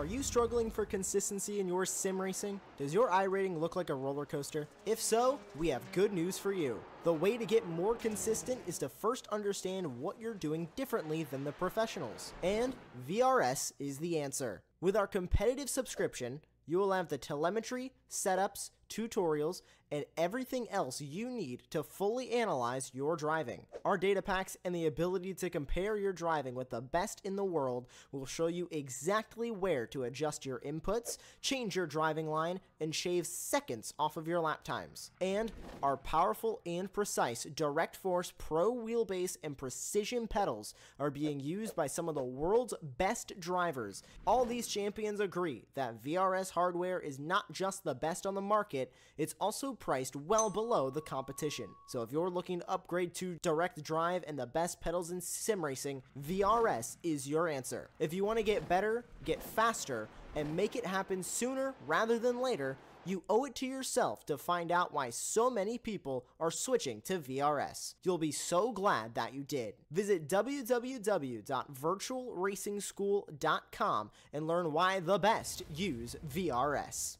Are you struggling for consistency in your sim racing? Does your iRating look like a roller coaster? If so, we have good news for you. The way to get more consistent is to first understand what you're doing differently than the professionals. And VRS is the answer. With our competitive subscription, you will have the telemetry, setups, tutorials, and everything else you need to fully analyze your driving. Our data packs and the ability to compare your driving with the best in the world will show you exactly where to adjust your inputs, change your driving line, and shave seconds off of your lap times. And our powerful and precise Direct Force Pro wheelbase and precision pedals are being used by some of the world's best drivers. All these champions agree that VRS hardware is not just the best on the market, it's also priced well below the competition. So if you're looking to upgrade to direct drive and the best pedals in sim racing, VRS is your answer. If you want to get better, get faster, and make it happen sooner rather than later, you owe it to yourself to find out why so many people are switching to VRS. You'll be so glad that you did. Visit www.virtualracingschool.com and learn why the best use VRS.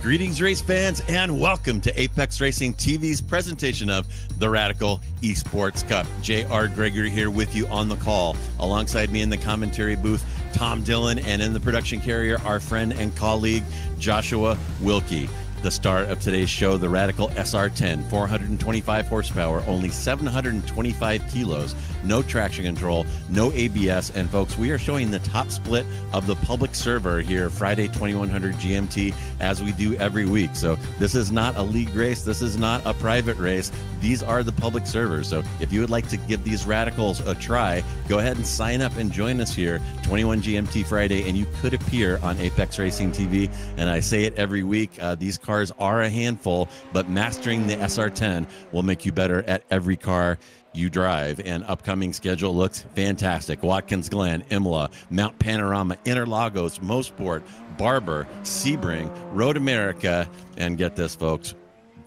Greetings, race fans, and welcome to Apex Racing TV's presentation of the Radical Esports Cup. J.R. Gregory here with you on the call. Alongside me in the commentary booth, Tom Dillon, and in the production carrier, our friend and colleague, Joshua Wilkie the star of today's show, the Radical SR10, 425 horsepower, only 725 kilos, no traction control, no ABS. And folks, we are showing the top split of the public server here, Friday 2100 GMT, as we do every week. So this is not a league race, this is not a private race. These are the public servers. So if you would like to give these radicals a try, go ahead and sign up and join us here, 21 GMT Friday, and you could appear on Apex Racing TV. And I say it every week. Uh, these cars are a handful, but mastering the SR10 will make you better at every car you drive. And upcoming schedule looks fantastic. Watkins Glen, Imola, Mount Panorama, Interlagos, Mosport, Barber, Sebring, Road America, and get this, folks,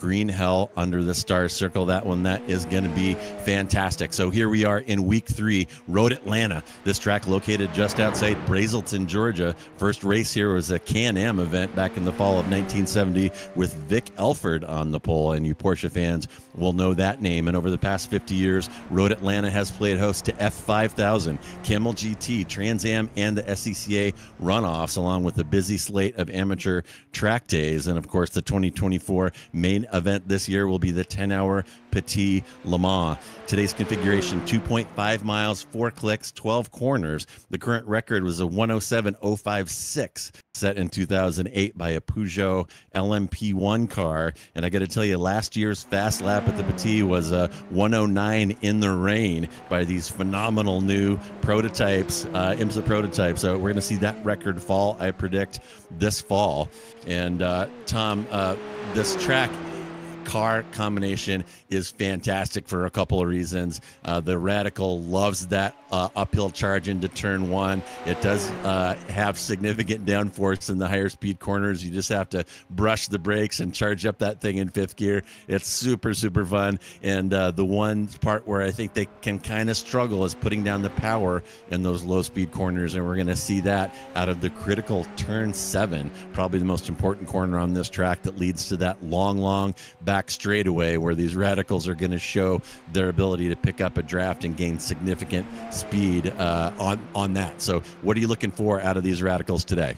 Green Hell under the star circle. That one, that is going to be fantastic. So here we are in week three, Road Atlanta. This track located just outside Braselton, Georgia. First race here was a Can-Am event back in the fall of 1970 with Vic Elford on the pole. And you Porsche fans will know that name. And over the past 50 years, Road Atlanta has played host to F5000, Camel GT, Trans Am, and the SCCA runoffs, along with a busy slate of amateur track days. And of course, the 2024 main event this year will be the 10 hour Petit Le Mans. Today's configuration 2.5 miles, four clicks, 12 corners. The current record was a 107.056 set in 2008 by a Peugeot LMP1 car. And I got to tell you, last year's fast lap at the Petit was a 109 in the rain by these phenomenal new prototypes, uh, IMSA prototypes. So we're going to see that record fall, I predict, this fall. And uh, Tom, uh, this track car combination is fantastic for a couple of reasons. Uh, the Radical loves that uh, uphill charge into turn one. It does uh, have significant downforce in the higher speed corners. You just have to brush the brakes and charge up that thing in fifth gear. It's super, super fun. And uh, the one part where I think they can kind of struggle is putting down the power in those low speed corners. And we're going to see that out of the critical turn seven, probably the most important corner on this track that leads to that long, long back straightaway where these radicals are going to show their ability to pick up a draft and gain significant speed uh, on on that. So, what are you looking for out of these radicals today?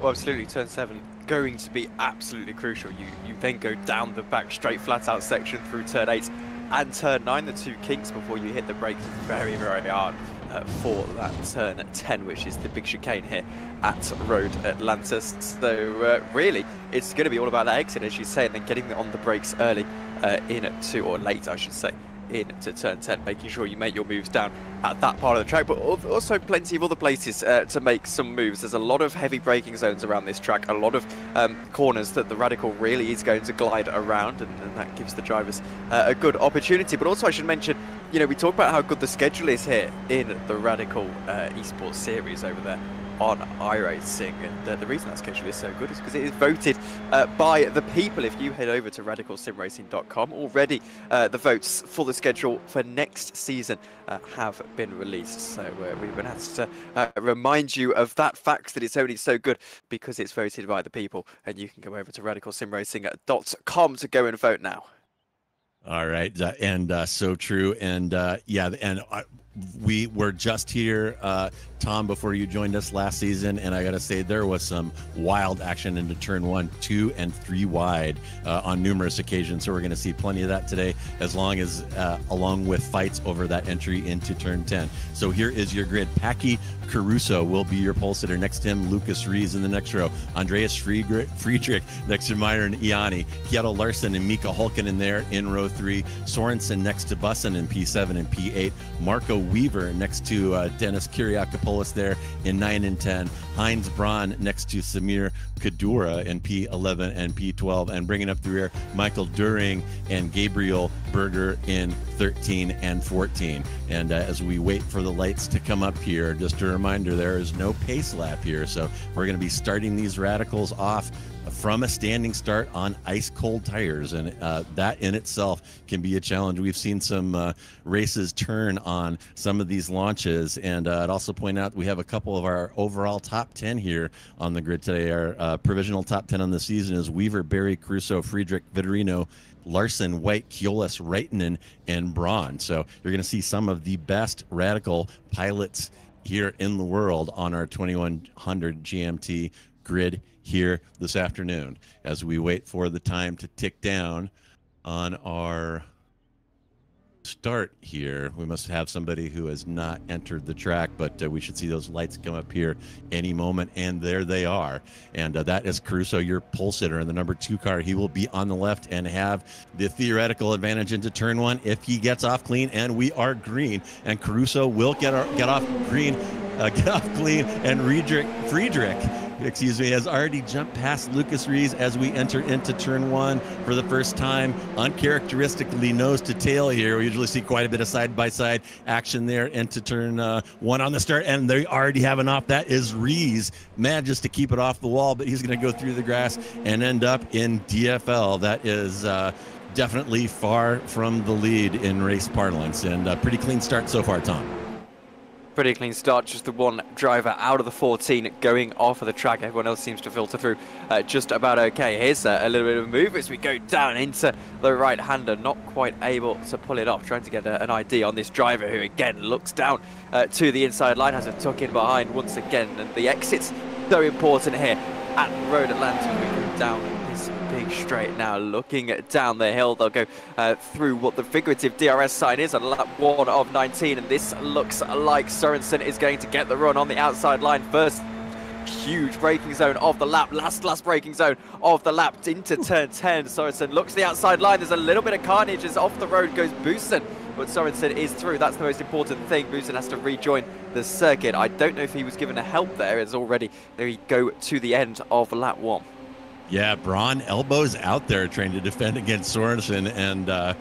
Well, absolutely. Turn seven going to be absolutely crucial. You you then go down the back straight flat out section through turn eight and turn nine, the two kinks before you hit the brakes very very hard uh, for that turn 10, which is the big chicane here at Road Atlanta. So uh, really, it's going to be all about that exit, as you say, and then getting on the brakes early uh, in two or late, I should say into turn 10, making sure you make your moves down at that part of the track, but also plenty of other places uh, to make some moves. There's a lot of heavy braking zones around this track, a lot of um, corners that the Radical really is going to glide around, and, and that gives the drivers uh, a good opportunity. But also I should mention, you know, we talk about how good the schedule is here in the Radical uh, Esports Series over there on iRacing. And uh, the reason that schedule is so good is because it is voted uh, by the people. If you head over to radicalsimracing.com, already uh, the votes for the schedule for next season uh, have been released. So uh, we've been asked to uh, remind you of that fact that it's only so good because it's voted by the people. And you can go over to radicalsimracing.com to go and vote now. All right, and so true, and yeah, and we were just here Tom, before you joined us last season, and I got to say there was some wild action into turn one, two, and three wide uh, on numerous occasions. So we're going to see plenty of that today, as long as uh, along with fights over that entry into turn 10. So here is your grid. Packy Caruso will be your pole sitter. Next to him, Lucas Rees in the next row. Andreas Friedrich next to Myron Ianni. Kjetil Larson and Mika Hulken in there in row three. Sorensen next to Bussin in P7 and P8. Marco Weaver next to uh, Dennis Kyriakopoulos there in 9 and 10. Heinz Braun next to Samir Kadura in P11 and P12. And bringing up the rear, Michael During and Gabriel Berger in 13 and 14. And uh, as we wait for the lights to come up here, just a reminder there is no pace lap here. So we're going to be starting these radicals off from a standing start on ice cold tires. And uh, that in itself can be a challenge. We've seen some uh, races turn on some of these launches. And uh, I'd also point out we have a couple of our overall top 10 here on the grid today. Our uh, provisional top 10 on the season is Weaver, Barry, Caruso, Friedrich, Vitorino. Larson, White, Kiolis, Reitinen, and Braun. So you're going to see some of the best radical pilots here in the world on our 2100 GMT grid here this afternoon as we wait for the time to tick down on our start here. We must have somebody who has not entered the track, but uh, we should see those lights come up here any moment. And there they are. And uh, that is Caruso, your pole sitter in the number two car. He will be on the left and have the theoretical advantage into turn one if he gets off clean. And we are green. And Caruso will get, our, get off green, uh, get off clean. And Friedrich, Friedrich excuse me, has already jumped past Lucas Rees as we enter into turn one for the first time. Uncharacteristically nose to tail here. We usually see quite a bit of side by side action there into turn uh, one on the start, and they already have an off. That is Rees manages to keep it off the wall, but he's going to go through the grass and end up in DFL. That is. Uh, definitely far from the lead in race parlance and a pretty clean start so far, Tom. Pretty clean start, just the one driver out of the 14 going off of the track. Everyone else seems to filter through uh, just about okay. Here's a, a, little bit of a move as we go down into the right-hander, not quite able to pull it off. Trying to get a, an ID on this driver who again looks down uh, to the inside line, has a tuck in behind once again. And the exit's so important here at Road Atlanta. We go down big straight now, looking down the hill. They'll go uh, through what the figurative DRS sign is on lap one of 19, and this looks like Sorensen is going to get the run on the outside line first huge braking zone of the lap, last last braking zone of the lap into turn 10. Sorensen looks the outside line, there's a little bit of carnage as off the road goes Boosson, but Sorensen is through, that's the most important thing. Boosson has to rejoin the circuit. I don't know if he was given a help there, as already they go to the end of lap one. Yeah, Braun elbows out there trying to defend against Sorensen, and uh,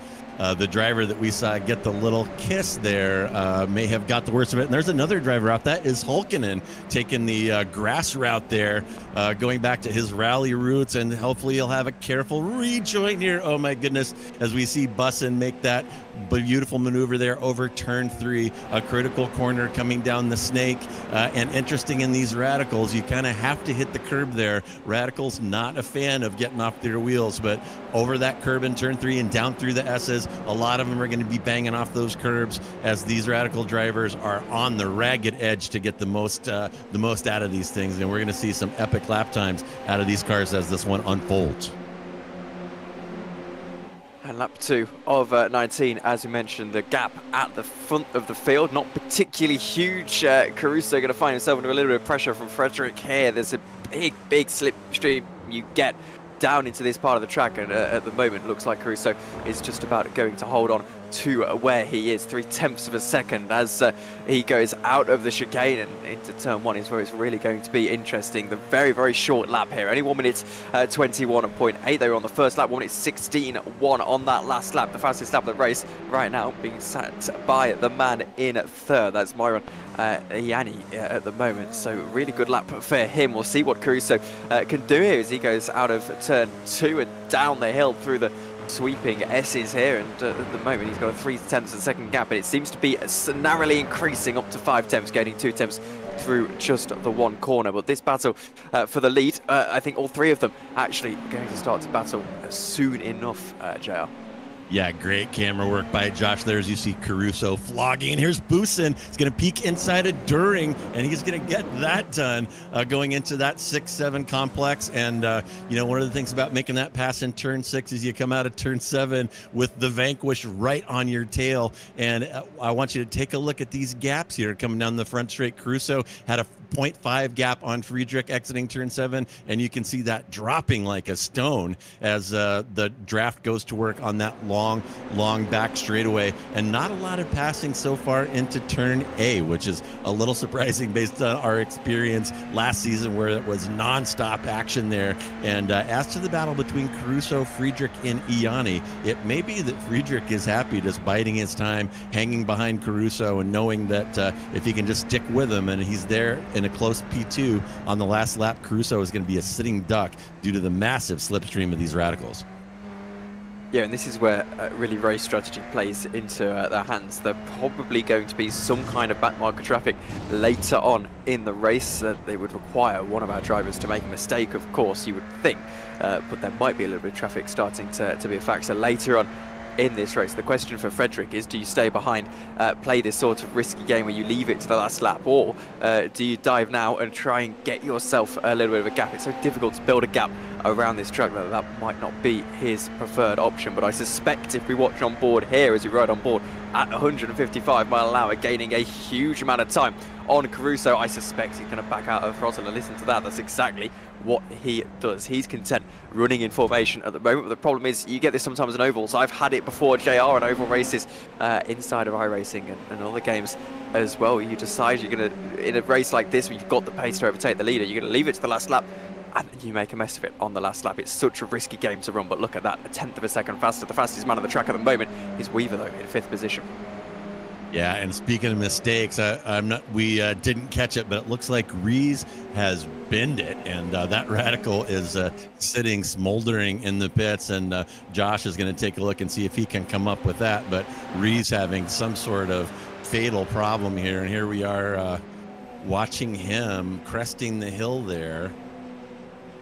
uh, the driver that we saw get the little kiss there uh, may have got the worst of it. And there's another driver out. That is Hulkinen taking the uh, grass route there, uh, going back to his rally routes, and hopefully he'll have a careful rejoin here. Oh my goodness, as we see Bussin make that beautiful maneuver there over turn three, a critical corner coming down the snake. Uh, and interesting in these radicals, you kind of have to hit the curb there. Radicals not a fan of getting off their wheels, but over that curb in turn three and down through the S's, A lot of them are going to be banging off those curbs as these radical drivers are on the ragged edge to get the most uh, the most out of these things, and we're going to see some epic lap times out of these cars as this one unfolds. And lap two of uh, 19, as we mentioned, the gap at the front of the field, not particularly huge. Uh, Caruso going to find himself under a little bit of pressure from Frederick here. There's a big, big slipstream you get down into this part of the track, and uh, at the moment, looks like Caruso is just about going to hold on to where he is, three tenths of a second as uh, he goes out of the chicane and into turn one is where it's really going to be interesting. The very, very short lap here, only one minute uh, 21.8. They were on the first lap, one minute 16.1 on that last lap, the fastest lap of the race right now being sat by the man in third. That's Myron uh, Yanni uh, at the moment. So really good lap for him. We'll see what Caruso uh, can do here as he goes out of turn two and down the hill through the sweeping S's here, and uh, at the moment he's got a three tenths of a second gap, but it seems to be narrowly increasing up to five tenths, gaining two tenths through just the one corner. But this battle uh, for the lead, uh, I think all three of them actually going to start to battle soon enough, uh, JR. Yeah, great camera work by Josh there as you see Caruso flogging. Here's Boosin. He's going to peek inside of During, and he's going to get that done uh, going into that 6 7 complex. And, uh, you know, one of the things about making that pass in turn six is you come out of turn seven with the Vanquish right on your tail. And uh, I want you to take a look at these gaps here coming down the front straight. Caruso had a 0.5 gap on Friedrich exiting turn seven, and you can see that dropping like a stone as uh, the draft goes to work on that long, long back straightaway. And not a lot of passing so far into turn A, which is a little surprising based on our experience last season where it was nonstop action there. And uh, as to the battle between Caruso, Friedrich, and Ianni, it may be that Friedrich is happy just biding his time, hanging behind Caruso, and knowing that uh, if he can just stick with him and he's there in a close P2 on the last lap, Caruso is going to be a sitting duck due to the massive slipstream of these radicals. Yeah, and this is where uh, really race strategy plays into uh, their hands. They're probably going to be some kind of back marker traffic later on in the race. Uh, they would require one of our drivers to make a mistake, of course, you would think. Uh, but there might be a little bit of traffic starting to, to be a factor later on in this race. The question for Frederick is do you stay behind, uh, play this sort of risky game where you leave it to the last lap, or uh, do you dive now and try and get yourself a little bit of a gap? It's so difficult to build a gap around this track that that might not be his preferred option. But I suspect if we watch on board here as we ride on board at 155 mile an hour, gaining a huge amount of time on Caruso, I suspect he's going to back out of throttle and listen to that. That's exactly what he does. He's content running in formation at the moment. But the problem is you get this sometimes in ovals. I've had it before, JR, in oval races uh, inside of iRacing and, and other games as well. You decide you're going to, in a race like this, where you've got the pace to overtake the leader, you're going to leave it to the last lap and you make a mess of it on the last lap. It's such a risky game to run, but look at that, a tenth of a second faster. The fastest man on the track at the moment is Weaver, though, in fifth position. Yeah, and speaking of mistakes, I, am not. We uh, didn't catch it, but it looks like Rees has binned it, and uh, that radical is uh, sitting smoldering in the pits. And uh, Josh is going to take a look and see if he can come up with that. But Rees having some sort of fatal problem here, and here we are uh, watching him cresting the hill there.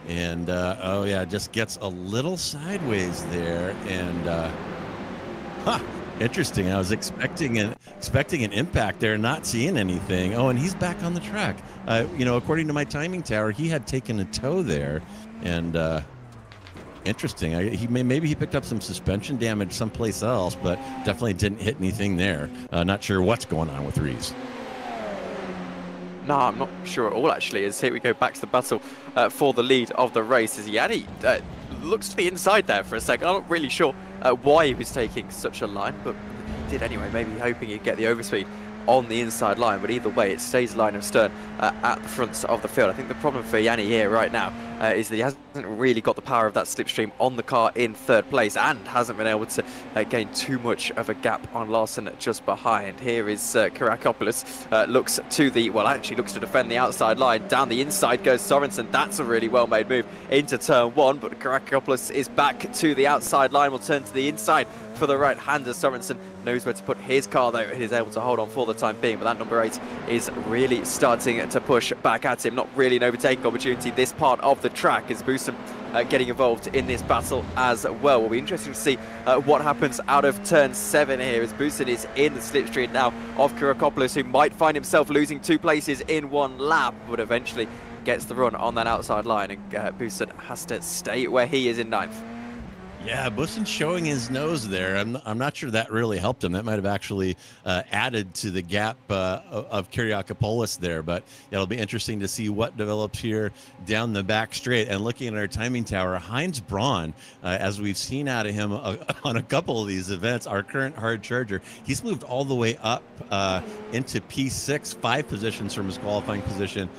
And uh, oh yeah, just gets a little sideways there, and huh Interesting. I was expecting an expecting an impact there, not seeing anything. Oh, and he's back on the track. Uh, you know, according to my timing tower, he had taken a tow there, and uh, interesting. I, he may maybe he picked up some suspension damage someplace else, but definitely didn't hit anything there. Uh, not sure what's going on with Rees. No, I'm not sure at all. Actually, as here we go back to the battle uh, for the lead of the race. As Yanni uh, looks to the inside there for a second. I'm not really sure uh, why he was taking such a line, but he did anyway, maybe hoping he'd get the overspeed on the inside line, but either way, it stays line of stern uh, at the front of the field. I think the problem for Yanni here right now uh, is that he hasn't really got the power of that slipstream on the car in third place and hasn't been able to uh, gain too much of a gap on Larson just behind. Here is uh, Kyriakopoulos, uh, looks to the, well, actually looks to defend the outside line. Down the inside goes Sorensen. That's a really well-made move into turn one, but Kyriakopoulos is back to the outside line. Will turn to the inside for the right-hander. Sorensen knows where to put his car though, he's able to hold on for the time being, but that number eight is really starting to push back at him. Not really an overtaking opportunity this part of the track as Boosson uh, getting involved in this battle as well. Will be interesting to see uh, what happens out of turn seven here as Boosson is in the slipstream now of Kyriakopoulos, who might find himself losing two places in one lap, but eventually gets the run on that outside line and uh, has to stay where he is in ninth. Yeah, Boosson showing his nose there. I'm, I'm not sure that really helped him. That might have actually uh, added to the gap uh, of Kyriakopoulos there. But it'll be interesting to see what develops here down the back straight. And looking at our timing tower, Heinz Braun, uh, as we've seen out of him uh, on a couple of these events, our current hard charger, he's moved all the way up uh, into P6, five positions from his qualifying position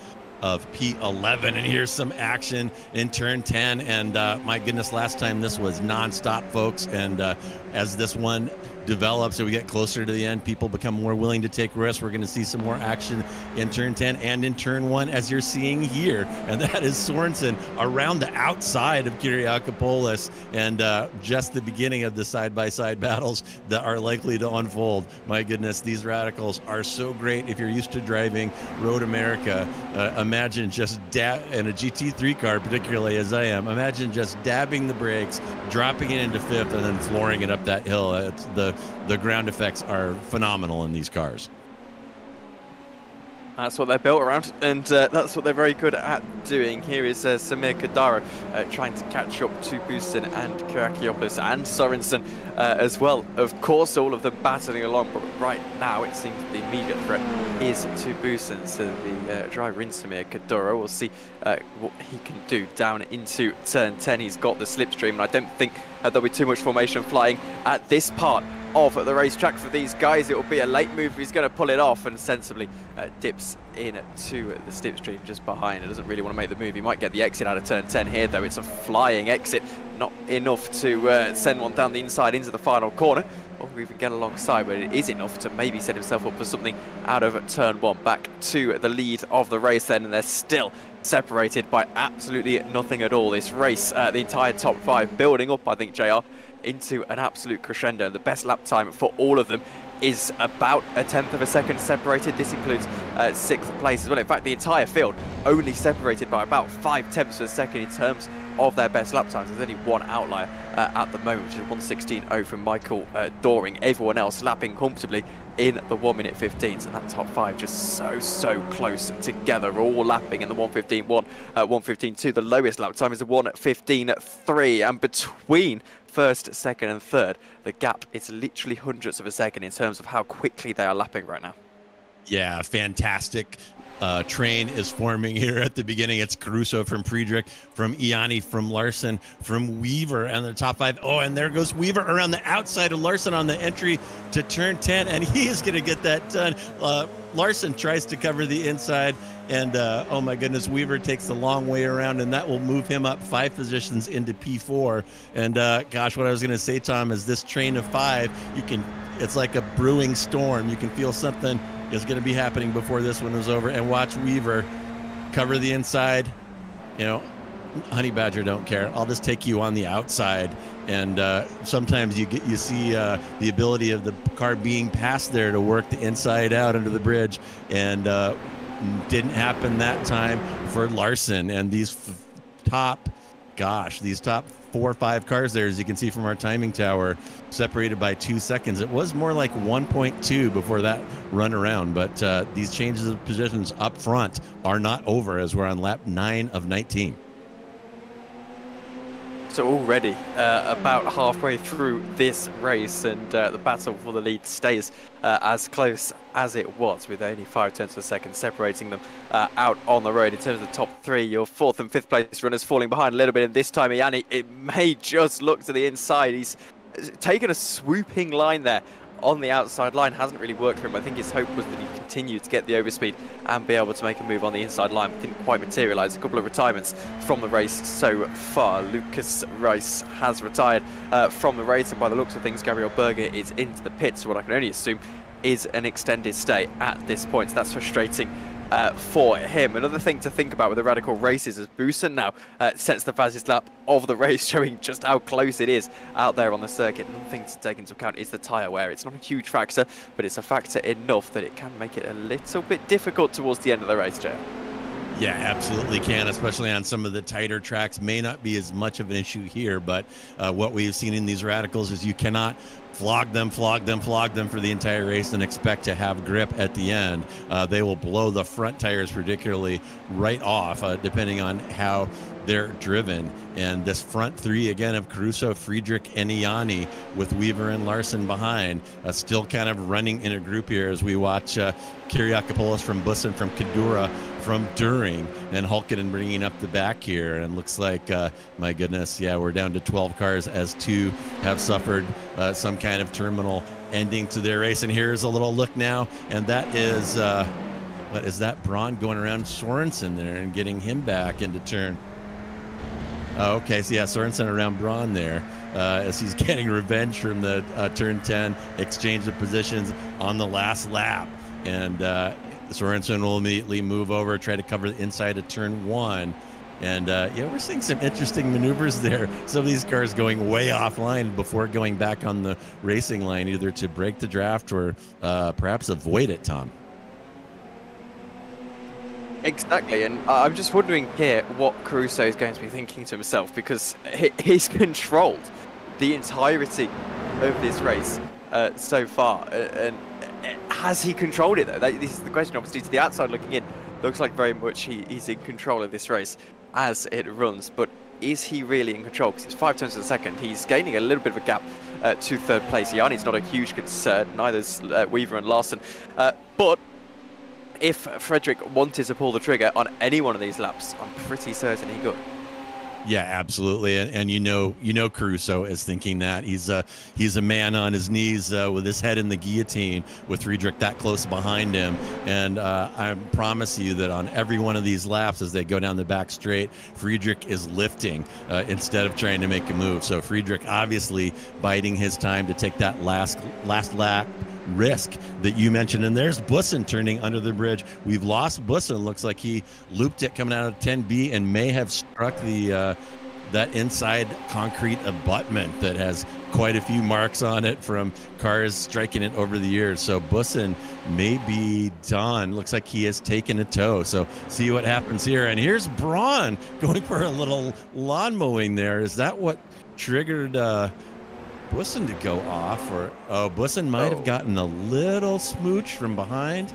of P11. And here's some action in turn 10. And uh, my goodness, last time this was nonstop, folks. And uh, as this one develops and we get closer to the end, people become more willing to take risks. We're going to see some more action in turn 10 and in turn one, as you're seeing here. And that is Sorensen around the outside of Kyriakopoulos and uh, just the beginning of the side by side battles that are likely to unfold. My goodness, these radicals are so great. If you're used to driving Road America, uh, imagine just dab in a GT3 car, particularly as I am, imagine just dabbing the brakes, dropping it into fifth, and then flooring it up that hill. It's the the ground effects are phenomenal in these cars. That's what they're built around, and uh, that's what they're very good at doing. Here is uh, Samir Kadura uh, trying to catch up to Boosson and Kyriakopoulos and Sorensen uh, as well. Of course, all of them battling along, but right now it seems the immediate threat is to Boosson. So the uh, driver in Samir Kadura will see uh, what he can do down into turn 10. He's got the slipstream, and I don't think there'll be too much formation flying at this part of the racetrack for these guys. It will be a late move. He's going to pull it off and sensibly uh, dips in to the slipstream just behind. It doesn't really want to make the move. He might get the exit out of turn 10 here, though. It's a flying exit, not enough to uh, send one down the inside into the final corner or even get alongside, but it is enough to maybe set himself up for something out of turn one. Back to the lead of the race then, and they're still separated by absolutely nothing at all. This race, uh, the entire top five building up, I think, JR, into an absolute crescendo. The best lap time for all of them is about a tenth of a second separated. This includes uh, sixth place as well. In fact, the entire field only separated by about five tenths of a second in terms of their best lap times. There's only one outlier uh, at the moment, which is 116.0 from Michael uh, Doring. Everyone else lapping comfortably in the 1 minute 15. So that top five just so, so close together, all lapping in the 115.1, uh, 115.2. The lowest lap time is the 115.3. And between first, second, and third, the gap is literally hundreds of a second in terms of how quickly they are lapping right now. Yeah, fantastic uh, train is forming here at the beginning. It's Caruso from Friedrich, from Ianni, from Larson, from Weaver, and the top five. Oh, and there goes Weaver around the outside of Larson on the entry to turn 10, and he is going to get that done. Uh, Larson tries to cover the inside, and uh, oh my goodness, Weaver takes the long way around, and that will move him up five positions into P4. And uh, gosh, what I was going to say, Tom, is this train of five, you can, it's like a brewing storm. You can feel something is going to be happening before this one is over. And watch Weaver cover the inside. You know, Honey Badger don't care. I'll just take you on the outside. And uh, sometimes you get you see uh, the ability of the car being passed there to work the inside out under the bridge, and uh, didn't happen that time for Larson. And these top, gosh, these top four or five cars there, as you can see from our timing tower, separated by two seconds. It was more like 1.2 before that run around, but uh, these changes of positions up front are not over as we're on lap nine of 19. So already uh, about halfway through this race and uh, the battle for the lead stays uh, as close as it was with only five tenths of a second separating them uh, out on the road. In terms of the top three, your fourth and fifth place runners falling behind a little bit and this time Ianni, it may just look to the inside. He's taken a swooping line there on the outside line hasn't really worked for him. I think his hope was that he'd continue to get the overspeed and be able to make a move on the inside line, didn't quite materialise. A couple of retirements from the race so far. Lucas Rice has retired uh, from the race, and by the looks of things, Gabriel Berger is into the pits, what I can only assume is an extended stay at this point. So that's frustrating uh, for him. Another thing to think about with the Radical races is Bussen now uh, sets the fastest lap of the race, showing just how close it is out there on the circuit. Another thing to take into account is the tyre wear. It's not a huge factor, but it's a factor enough that it can make it a little bit difficult towards the end of the race, Joe. Yeah, absolutely can, especially on some of the tighter tracks. May not be as much of an issue here, but uh, what we've seen in these radicals is you cannot flog them, flog them, flog them for the entire race and expect to have grip at the end. Uh, they will blow the front tires, particularly, right off, uh, depending on how they're driven. And this front three again of Caruso, Friedrich, and Ianni with Weaver and Larson behind, uh, still kind of running in a group here as we watch uh, from Bussen, from Kadura, from During, and Hulkinen bringing up the back here. And looks like, uh, my goodness, yeah, we're down to 12 cars as two have suffered uh, some kind of terminal ending to their race. And here's a little look now, and that is. Uh, what is that? Braun going around Sorensen there and getting him back into turn Oh, okay, so yeah, Sorensen around Braun there uh, as he's getting revenge from the uh, turn 10 exchange of positions on the last lap. And uh, Sorensen will immediately move over, try to cover the inside of turn one. And uh, yeah, we're seeing some interesting maneuvers there. Some of these cars going way offline before going back on the racing line, either to break the draft or uh, perhaps avoid it, Tom. Exactly, and I'm just wondering here what Caruso is going to be thinking to himself because he's controlled the entirety of this race uh, so far, and has he controlled it though? This is the question. Obviously, to the outside looking in, looks like very much he, he's in control of this race as it runs, but is he really in control? Because it's five turns a second. He's gaining a little bit of a gap uh, to third place. Ianni's not a huge concern, neither's uh, Weaver and Larson, uh, but if Frederick wanted to pull the trigger on any one of these laps, I'm pretty certain he could. Yeah, absolutely, and, and you know, you know, Caruso is thinking that he's a he's a man on his knees uh, with his head in the guillotine, with Friedrich that close behind him, and uh, I promise you that on every one of these laps, as they go down the back straight, Friedrich is lifting uh, instead of trying to make a move. So Friedrich obviously biding his time to take that last last lap risk that you mentioned. And there's Bussen turning under the bridge. We've lost Bussen. Looks like he looped it coming out of 10B and may have struck the uh, that inside concrete abutment that has quite a few marks on it from cars striking it over the years. So Bussen may be done. Looks like he has taken a tow. So see what happens here. And here's Braun going for a little lawn mowing there. Is that what triggered uh, Bussen to go off, or oh, Bussen might oh. have gotten a little smooch from behind.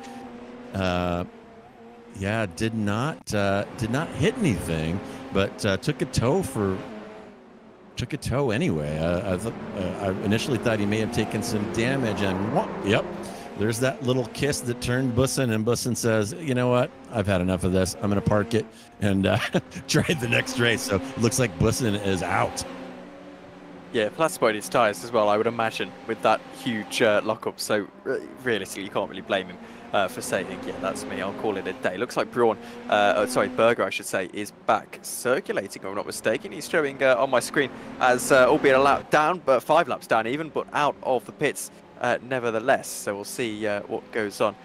Uh, yeah, did not uh, did not hit anything, but uh, took a tow for took a tow anyway. Uh, I, th- uh, I initially thought he may have taken some damage, and yep, there's that little kiss that turned Bussen, and Bussen says, "You know what? I've had enough of this. I'm going to park it and uh, try the next race." So looks like Bussen is out. Yeah, point his tyres as well, I would imagine, with that huge uh, lockup. So realistically, you can't really blame him uh, for saying, yeah, that's me, I'll call it a day. Looks like Braun, uh, oh, sorry, Berger, I should say, is back circulating, if I'm not mistaken. He's showing uh, on my screen as, uh, albeit a lap down, but five laps down even, but out of the pits uh, nevertheless. So we'll see what goes on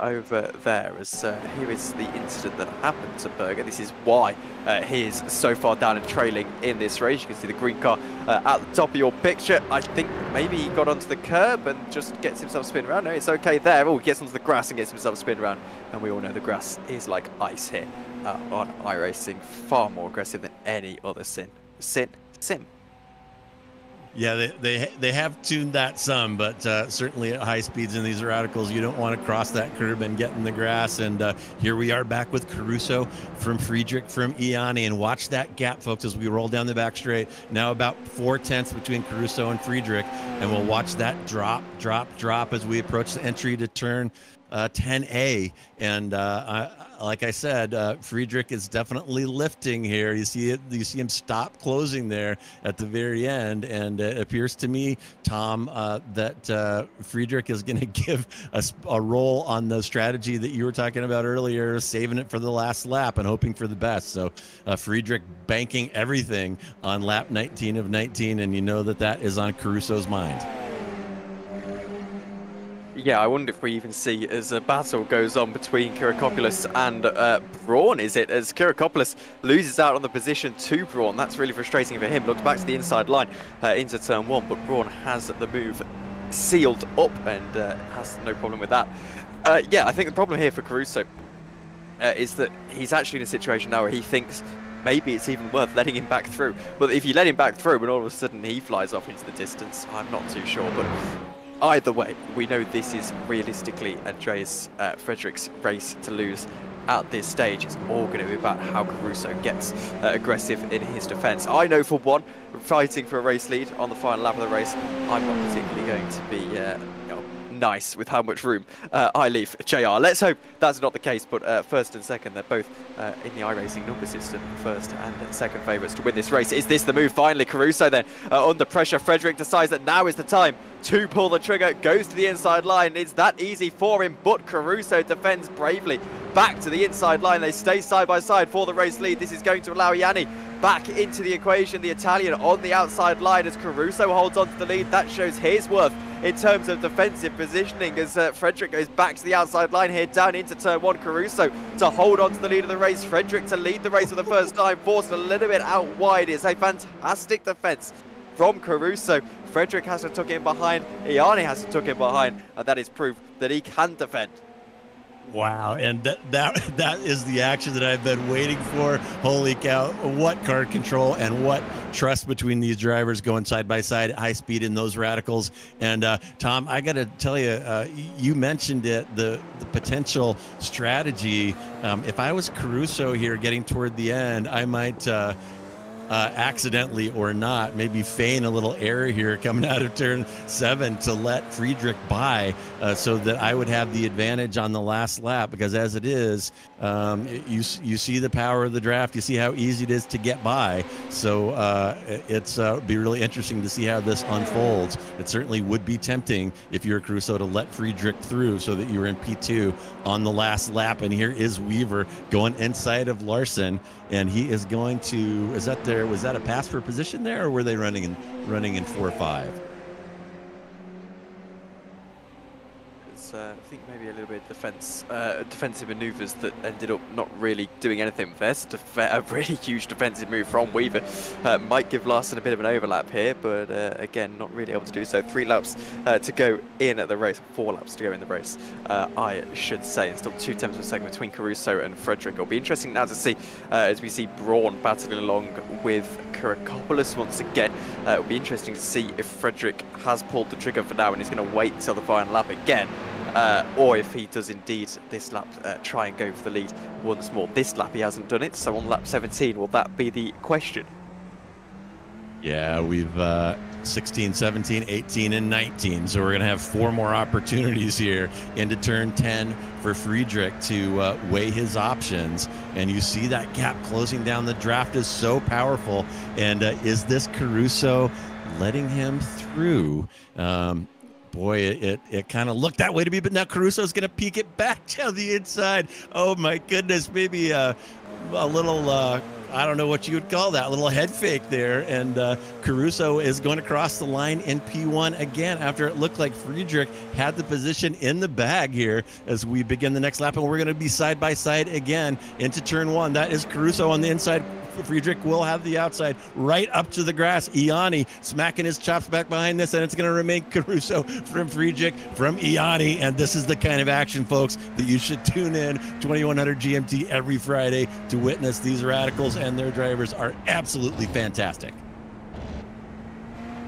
over there as uh, here is the incident that happened to Berger. This is why uh, he is so far down and trailing in this race. You can see the green car uh, at the top of your picture. I think maybe he got onto the curb and just gets himself spin around. No, it's okay there. Oh, he gets onto the grass and gets himself spin around. And we all know the grass is like ice here uh, on iRacing. Far more aggressive than any other sim. Sin, sim. Yeah, they, they they have tuned that some, but uh, certainly at high speeds in these radicals, you don't want to cross that curb and get in the grass. And uh, here we are back with Caruso from Friedrich from Ianni, and watch that gap, folks, as we roll down the back straight. Now about four tenths between Caruso and Friedrich, and we'll watch that drop, drop, drop as we approach the entry to turn uh, 10A. And uh, I, like I said, uh, Friedrich is definitely lifting here. You see it. You see him stop closing there at the very end, and it appears to me, Tom, uh, that uh, Friedrich is going to give a, a roll on the strategy that you were talking about earlier, saving it for the last lap and hoping for the best. So uh, Friedrich banking everything on lap 19 of 19, and you know that that is on Caruso's mind. Yeah, I wonder if we even see as a battle goes on between Kyriakopoulos and uh, Braun, is it? As Kyriakopoulos loses out on the position to Braun, that's really frustrating for him. Looks back to the inside line uh, into turn one, but Braun has the move sealed up and uh, has no problem with that. Uh, yeah, I think the problem here for Caruso uh, is that he's actually in a situation now where he thinks maybe it's even worth letting him back through. But if you let him back through and all of a sudden he flies off into the distance, I'm not too sure. But either way, we know this is realistically Andreas uh, Fredrik's race to lose at this stage. It's all going to be about how Caruso gets uh, aggressive in his defence. I know for one, fighting for a race lead on the final lap of the race, I'm not particularly going to be uh, nice with how much room uh, I leave JR. Let's hope that's not the case, but uh, first and second, they're both uh, in the iRacing number system, first and second favourites to win this race. Is this the move finally? Caruso then uh, under pressure. Frederick decides that now is the time to pull the trigger, goes to the inside line. It's that easy for him, but Caruso defends bravely back to the inside line. They stay side by side for the race lead. This is going to allow Yanni back into the equation. The Italian on the outside line as Caruso holds on to the lead. That shows his worth in terms of defensive positioning as uh, Fredrik goes back to the outside line here, down into turn one. Caruso to hold on to the lead of the race. Frederick to lead the race for the first time, forced a little bit out wide. It's a fantastic defense from Caruso. Frederick has to tuck in behind, Iani has to tuck in behind, and that is proof that he can defend. Wow, and that, that that is the action that I've been waiting for. Holy cow! What car control and what trust between these drivers going side by side, at high speed in those radicals. And uh, Tom, I got to tell you, uh, you mentioned it, the the potential strategy. Um, if I was Caruso here, getting toward the end, I might. Uh, uh, accidentally or not, maybe feign a little error here coming out of turn seven to let Friedrich by uh, so that I would have the advantage on the last lap. Because as it is, um, you you see the power of the draft, you see how easy it is to get by. So uh, it's uh, be really interesting to see how this unfolds. It certainly would be tempting if you're Caruso to let Friedrich through so that you're in P2 on the last lap. And here is Weaver going inside of Larson and he is going to is that there was that a pass for position there or were they running in running in four or uh, I think maybe a little bit of defense, uh, defensive maneuvers that ended up not really doing anything this. A really huge defensive move from Weaver uh, might give Larson a bit of an overlap here, but uh, again, not really able to do so. Three laps uh, to go in at the race, four laps to go in the race, uh, I should say. And still two tenths of a second between Caruso and Frederick. It'll be interesting now to see as we see Braun battling along with Kyriakopoulos once again. it'll be interesting to see if Frederick has pulled the trigger for now and he's going to wait till the final lap again uh, or if he does indeed this lap uh, try and go for the lead once more. This lap he hasn't done it, so on lap 17, will that be the question? Yeah, we've uh, 16, 17, 18, and 19. So we're going to have four more opportunities here into turn 10 for Friedrich to uh, weigh his options. And you see that gap closing down. The draft is so powerful. And uh, is this Caruso letting him through? Um, boy, it, it, it kind of looked that way to me, but now Caruso's going to peek it back to the inside. Oh, my goodness. Maybe a, a little, uh, I don't know what you would call that, little head fake there. And uh, Caruso is going to cross the line in P1 again after it looked like Friedrich had the position in the bag here as we begin the next lap. And we're going to be side by side again into turn one. That is Caruso on the inside Friedrich will have the outside right up to the grass. Ianni smacking his chops back behind this, and it's going to remain Caruso from Friedrich from Ianni. And this is the kind of action, folks, that you should tune in 2100 GMT every Friday to witness. These radicals and their drivers are absolutely fantastic.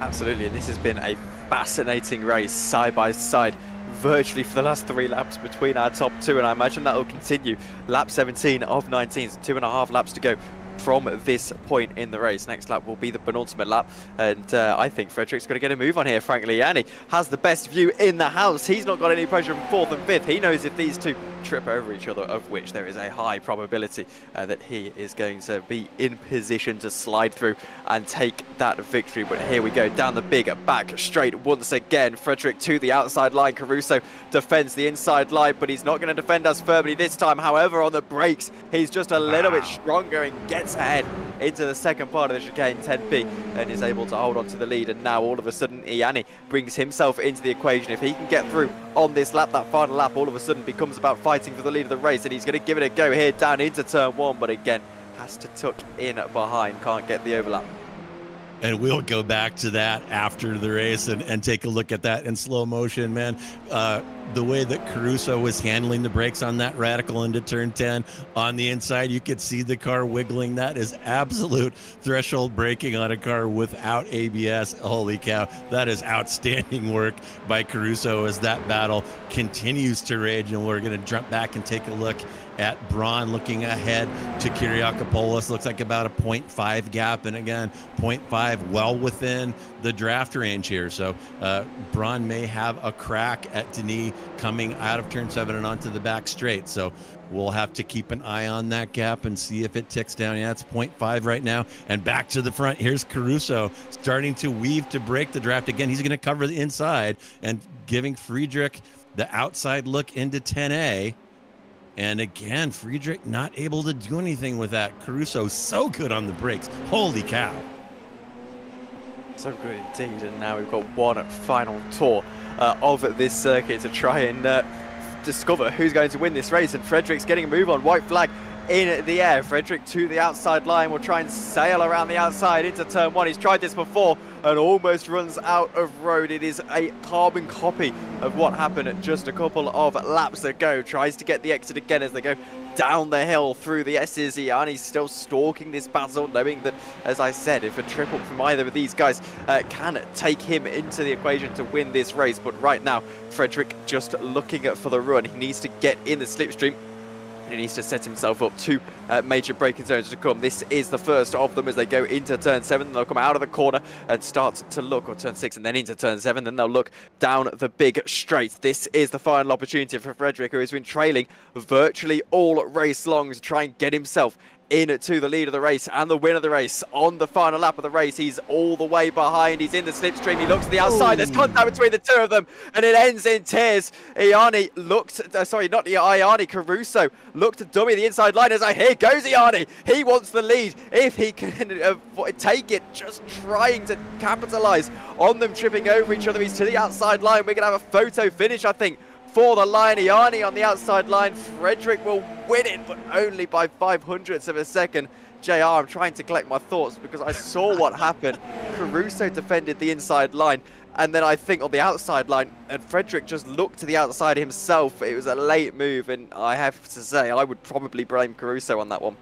Absolutely, and this has been a fascinating race side by side virtually for the last three laps between our top two, and I imagine that will continue. Lap 17 of 19, so two and a half laps to go from this point in the race. Next lap will be the penultimate lap, and uh, I think Fredrik's going to get a move on here, frankly. Ianni has the best view in the house. He's not got any pressure from fourth and fifth. He knows if these two trip over each other, of which there is a high probability uh, that he is going to be in position to slide through and take that victory. But here we go, down the big back straight once again. Frederick to the outside line. Caruso defends the inside line, but he's not going to defend us firmly this time. However, on the brakes, he's just a little bit stronger and gets ahead into the second part of the chicane 10B and is able to hold on to the lead. And now all of a sudden, Ianni brings himself into the equation. If he can get through on this lap, that final lap all of a sudden becomes about fighting for the lead of the race. And he's going to give it a go here down into turn one. But again, has to tuck in behind, can't get the overlap and we'll go back to that after the race and, and take a look at that in slow motion, man. Uh, the way that Caruso was handling the brakes on that radical into turn 10 on the inside, you could see the car wiggling. That is absolute threshold braking on a car without ABS. Holy cow. That is outstanding work by Caruso as that battle continues to rage. And we're going to jump back and take a look at Braun looking ahead to Kyriakopoulos. Looks like about a 0.5 gap. And again, 0.5 well within the draft range here. So uh, Braun may have a crack at Denis coming out of turn seven and onto the back straight. So we'll have to keep an eye on that gap and see if it ticks down. Yeah, it's 0.5 right now. And back to the front. Here's Caruso starting to weave to break the draft again. He's going to cover the inside and giving Friedrich the outside look into 10A. And again, Friedrich not able to do anything with that. Caruso so good on the brakes. Holy cow. So good indeed. And now we've got one final tour uh, of this circuit to try and uh, discover who's going to win this race. And Frederick's getting a move on. White flag in the air. Frederick to the outside line will try and sail around the outside into turn one. He's tried this before and almost runs out of road. It is a carbon copy of what happened just a couple of laps ago. Tries to get the exit again as they go down the hill through the S's. Ianni's still stalking this battle, knowing that, as I said, if a triple from either of these guys uh, can take him into the equation to win this race. But right now, Frederick just looking for the run. He needs to get in the slipstream he needs to set himself up two uh, major braking zones to come. This is the first of them as they go into turn seven. They'll come out of the corner and start to look, or turn six and then into turn seven. Then they'll look down the big straight. This is the final opportunity for Frederick, who has been trailing virtually all race long to try and get himself into the lead of the race and the win of the race on the final lap of the race. He's all the way behind. He's in the slipstream. He looks to the outside. Ooh. There's contact between the two of them, and it ends in tears. Ianni looked, uh, sorry, not Ianni, Caruso looked to dummy the inside line as I here goes Ianni. He wants the lead. If he can uh, take it, just trying to capitalize on them tripping over each other. He's to the outside line. We're going to have a photo finish, I think for the line. Ianni on the outside line. Frederick will win it, but only by five hundredths of a second. JR, I'm trying to collect my thoughts because I saw what happened. Caruso defended the inside line, and then I think on the outside line, and Frederick just looked to the outside himself. It was a late move, and I have to say, I would probably blame Caruso on that one.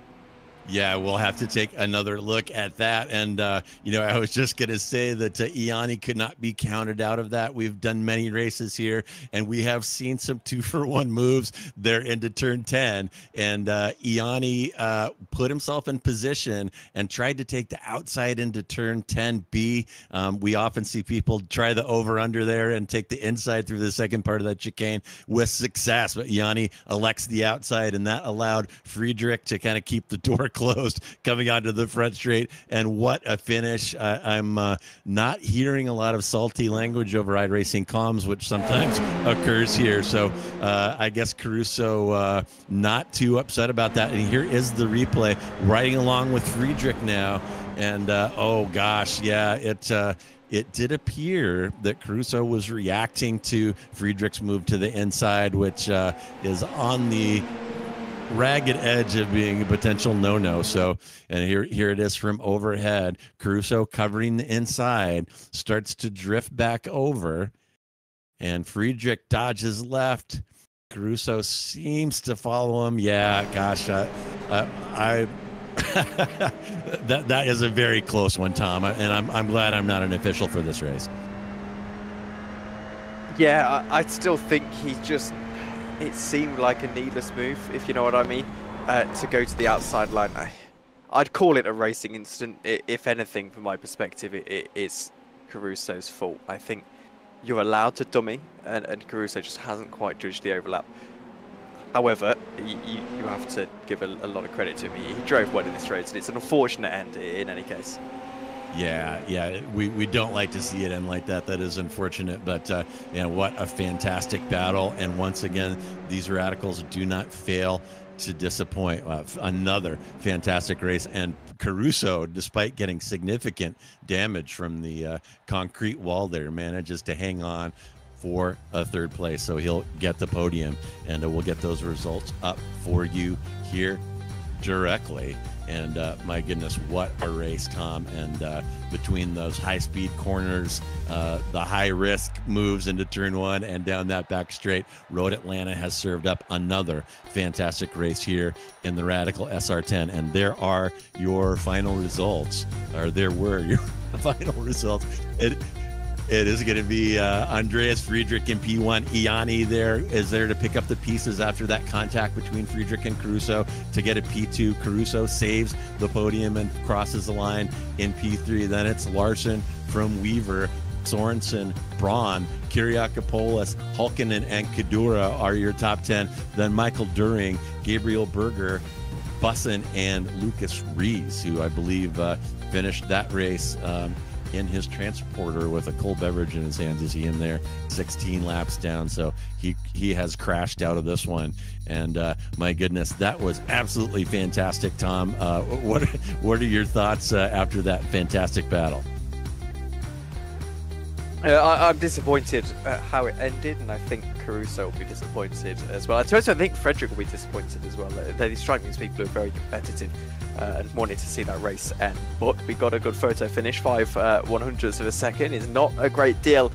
Yeah, we'll have to take another look at that. And, uh, you know, I was just going to say that uh, Ianni could not be counted out of that. We've done many races here, and we have seen some two for one moves there into turn 10. And uh, Ianni uh, put himself in position and tried to take the outside into turn 10B. Um, we often see people try the over under there and take the inside through the second part of that chicane with success. But Ianni elects the outside, and that allowed Friedrich to kind of keep the door closed coming onto the front straight. And what a finish. I, am uh, not hearing a lot of salty language over iRacing comms, which sometimes occurs here. So uh, I guess Caruso uh, not too upset about that. And here is the replay riding along with Friedrich now. And uh, oh gosh, yeah, it uh, it did appear that Caruso was reacting to Friedrich's move to the inside, which uh, is on the ragged edge of being a potential no-no. So, and here here it is from overhead. Caruso covering the inside starts to drift back over, and Friedrich dodges left. Caruso seems to follow him. Yeah, gosh, uh, uh, I. that that is a very close one, Tom, and I'm I'm glad I'm not an official for this race. Yeah, I, I still think he just it seemed like a needless move, if you know what I mean, uh, to go to the outside line. I, I'd call it a racing incident. if anything, from my perspective, it, it is Caruso's fault. I think you're allowed to dummy, and, and Caruso just hasn't quite judged the overlap. However, you, you have to give a, a, lot of credit to him. He drove well in this race, and it's an unfortunate end in any case. Yeah, yeah, we, we don't like to see it end like that. That is unfortunate, but uh, you know, what a fantastic battle! And once again, these radicals do not fail to disappoint. Uh, another fantastic race, and Caruso, despite getting significant damage from the uh, concrete wall there, manages to hang on for a third place. So he'll get the podium, and uh, we'll get those results up for you here directly. And uh, my goodness, what a race, Tom! And uh, between those high-speed corners, uh, the high-risk moves into turn one, and down that back straight, Road Atlanta has served up another fantastic race here in the Radical SR10. And there are your final results, or there were your final results. It, it is going to be uh, Andreas Friedrich and P1. Ianni there is there to pick up the pieces after that contact between Friedrich and Caruso to get a P2. Caruso saves the podium and crosses the line in P3. Then it's Larson from Weaver. Sorensen, Braun, Kyriakopoulos, Hulkinen, and Kadura are your top 10. Then Michael During, Gabriel Berger, Bussin, and Lucas Rees, who I believe uh, finished that race. Um, in his transporter with a cold beverage in his hands. Is he in there? 16 laps down. So he he has crashed out of this one. And uh, my goodness, that was absolutely fantastic, Tom. Uh, what what are your thoughts uh, after that fantastic battle? Uh, I, am disappointed at how it ended, and I think Caruso will be disappointed as well. I suppose I think Frederick will be disappointed as well. They strike me people who are very competitive uh, and wanted to see that race end. But we got a good photo finish. Five uh, one hundredths of a second is not a great deal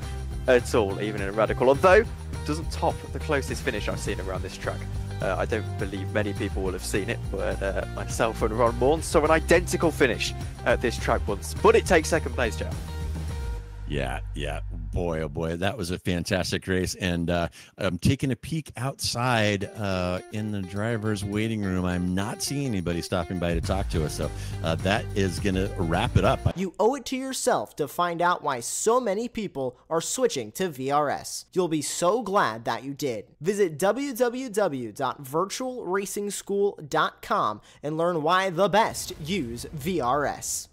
at all, even in a radical. Although doesn't top the closest finish I've seen around this track. Uh, I don't believe many people will have seen it, but uh, myself and Ron Morn saw an identical finish at this track once. But it takes second place, Joe. Yeah, yeah. Boy, oh boy, that was a fantastic race. And uh, I'm taking a peek outside uh, in the driver's waiting room. I'm not seeing anybody stopping by to talk to us. So uh, that is going to wrap it up. You owe it to yourself to find out why so many people are switching to VRS. You'll be so glad that you did. Visit www.virtualracingschool.com and learn why the best use VRS.